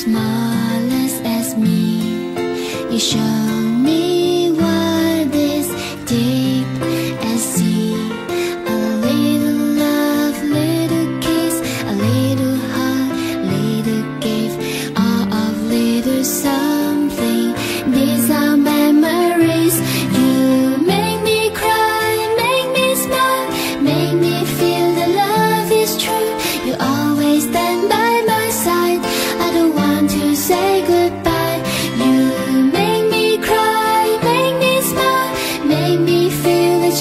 Smallest as me. You show.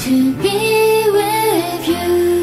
to be with you.